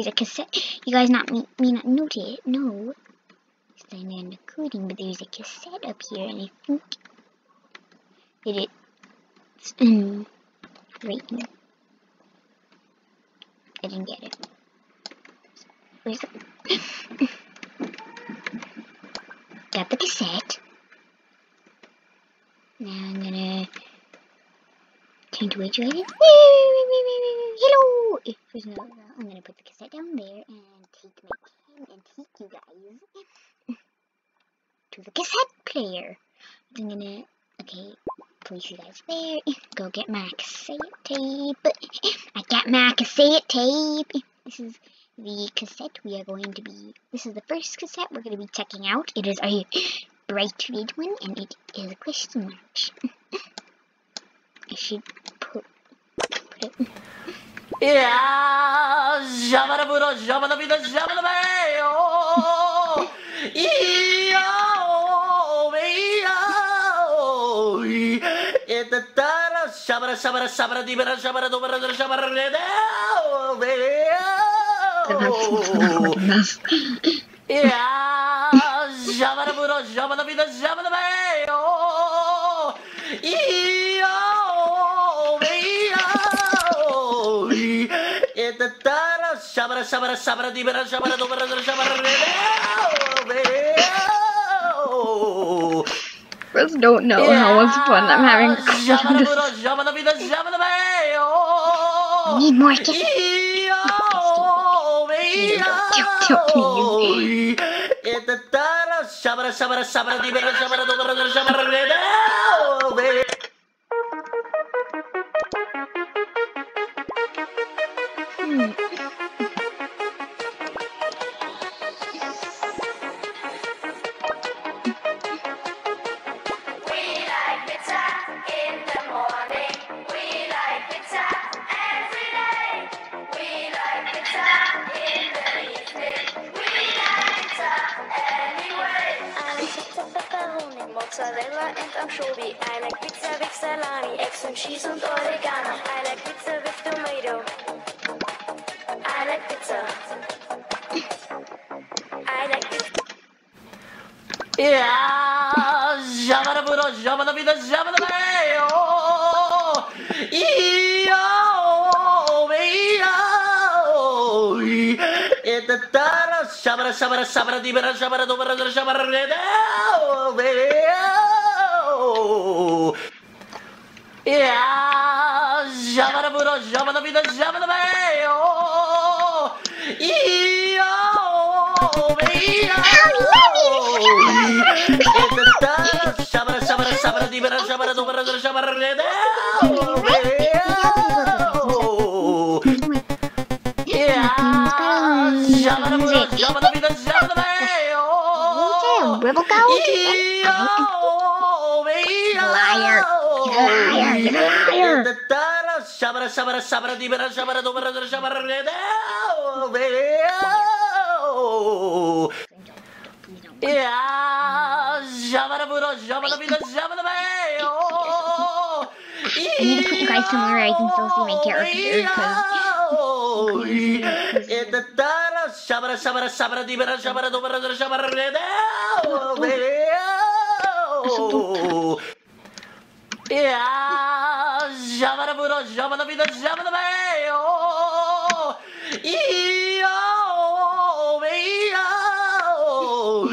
There's a cassette. You guys not me, may not notice it. No. In the coding, but there's a cassette up here, and I think it is um, right here. I didn't get it. Where's the Got the cassette. Now I'm gonna turn to which way? Hello! There's no, I'm gonna put the cassette down there and take my pen and take you guys to the cassette player. I'm gonna, okay, place you guys there. Go get my cassette tape. I got my cassette tape. This is the cassette we are going to be, this is the first cassette we're going to be checking out. It is a bright red one and it is a question mark. I should put, put it, Yeah, Jabba Budo, Jabba the Vida, Jabba the Mayo. Yo, yo, it the Tara, Shabba, Shabba, Shabba, Dibra, Shabba, Dobra, Shabba, Redo. Yeah, Jabba the Budo, Jabba the Vida, Jabba the Mayo. Tara, Shabba, Shabba, Shabba, Dibra, Shabba, Dobra, Shabba, Redo. Girls don't know how much fun I'm having. Jabba the Budo, Jabba the Vida, Jabba the Mayo. Need mozzarella and anchovy. I like pizza with salami, eggs and cheese and oregano. I like pizza with tomato. I like pizza. I like pizza. Yeah, Jabba Budo, Jabba the Vida, Jabba the Mayo. Yo, yo, it the Tara, Shabba, Shabba, Shabba, Dibra, Shabba, Dobra, Shabba, Yeah, Jabba the Budo, Jabba the Vida, Jabba the Mayo. Yo, yo, it's the Tara, Shabba, Shabba, Shabba, Dibra, Shabba, Dobra, Shabba, Redo. Yeah, Jabba the Budo, Jabba the Vida, Jabba the Mayo. Rebel Yo, Liar. Liar. A. Yeah. I need to put you guys somewhere I can still see my character because the Tara, Shabba, Shabba, Shabba, Dibra, Shabba, Dobra, Shabba, Redo. Yeah, Jabba the Budo, Jabba the Vida, Jabba the Mayo. Yo, yo,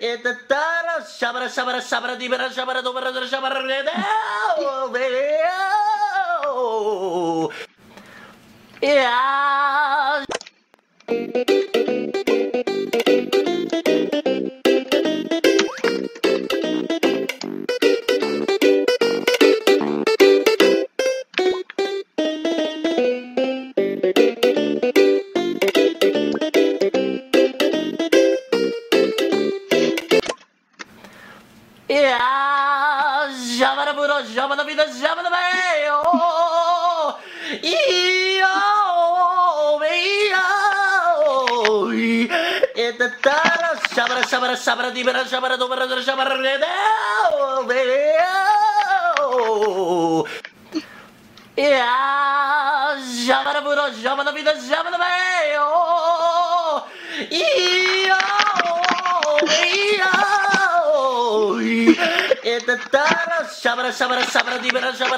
it's the Tara, Shabba, Shabba, Shabba, Dibra, Shabba, Dobra, Shabba, Redo. Yeah. Yeah, Java na burro, Java na vida, Java na meio. E o meio. E tatara, Java, Java, Java, dibra, Java, dobra, o redeu, meio. Yeah, Java na burro, Java o vida, Java na meio. E o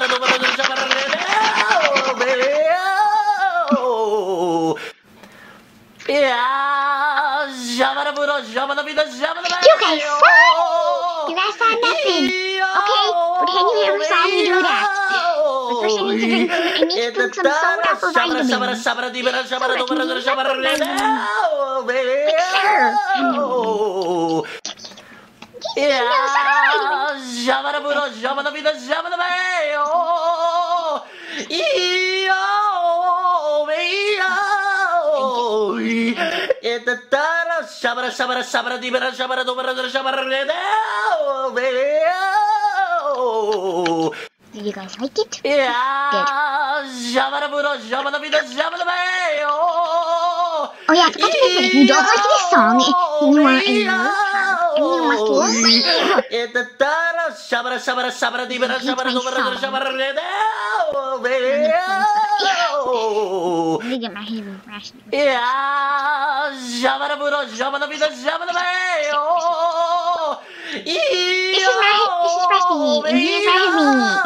da, do, ba, da, do, shabba da, re, re, oh, baby, oh. Yeah, shabba da, bro, shabba da vida, shabba da bay. You guys saw- you guys saw nothing. Okay, pretend you never saw me do that. But first I need to drink some, I need to drink some soda for vitamins. Shabara shabara shabara dibara shabara dobara shabara baby. Did you guys like it? Yeah, shabara buro shabara vida shabara bay. Oh oh, oh, oh, oh yeah, I forgot to mention, if you don't like this song, you are a retard, and you must leave. It's the tara shabara shabara shabara dibara shabara dobara shabara oh, baby. Oh. Me get my refreshed. Yeah, shabara buro shabara vida shabara bay. Oh, This is my this is Rusty, and he's Rusty.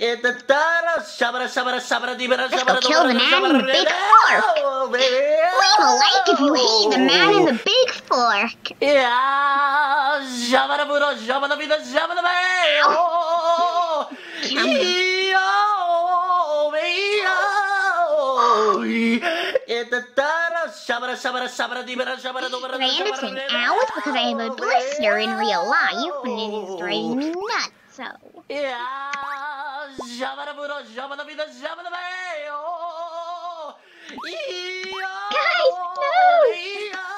It's the tara shabara shabara shabara dibara Let's go shabara kill the man in the big fork. Oh, baby. Leave a like if you hate the man in the oh. big fork. Yeah, shabara buro shabara vida shabara bay. Oh, oh, it's the tara shabara shabara shabara dibara shabara dobara If I end up saying ow, it's because I have a blister in real life, and it is driving me nuts, so. Yeah, shabara buro shabara vida shabara bay. Oh, Guys, no!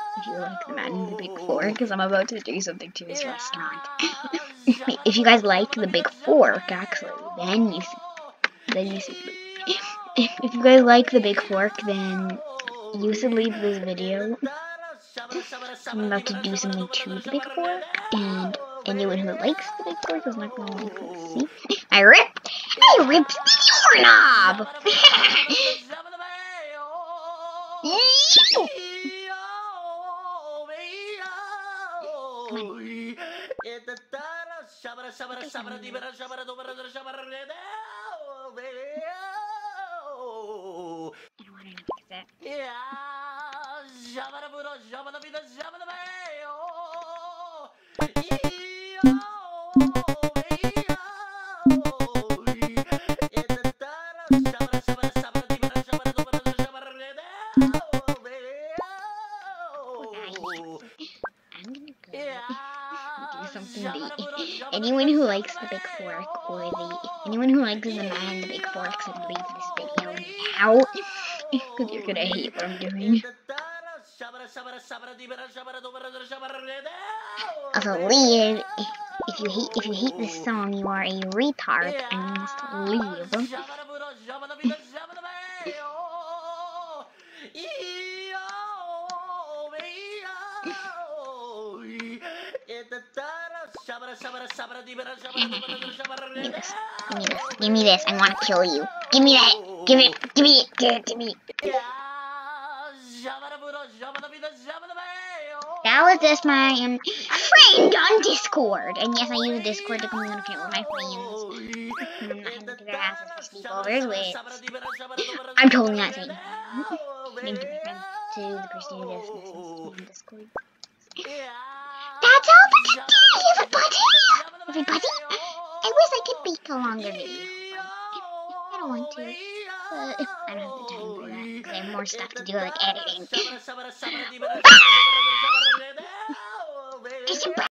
If you like the man in the Big Fork, because I'm about to do something to his restaurant. if you guys like the Big Fork, actually, then you should, then you should leave. If, if you guys like the Big Fork, then you should leave this video. I'm about to do something to the Big Fork, and anyone who likes the Big Fork is not gonna like this. See? I ripped, I ripped the doorknob! I don't want to fix it. Yeah, shabara buro shabara vida shabara bay. Oh, it's the tara shabara shabara shabara dibara shabara oh. I'm. Yeah, do something shabara to buro shabara Anyone who likes the Big Fork or the anyone who likes the man in the Big Fork should leave this video now because you're gonna hate what I'm doing. Also, leave if you hate if you hate this song, you are a retard and you must leave. Give me this. Give me this. I want to kill you. Give me that. Give it. Give me it. Give it to me. That was just my um, friend on Discord. And yes, I use Discord to communicate with my friends. I'm. I'm totally not saying that. Name to my friends to the on Discord. That's all for today, everybody. Everybody, I wish I could make a longer video. But I don't want to. Uh, but I don't have the time for that because I have more stuff to do, like editing.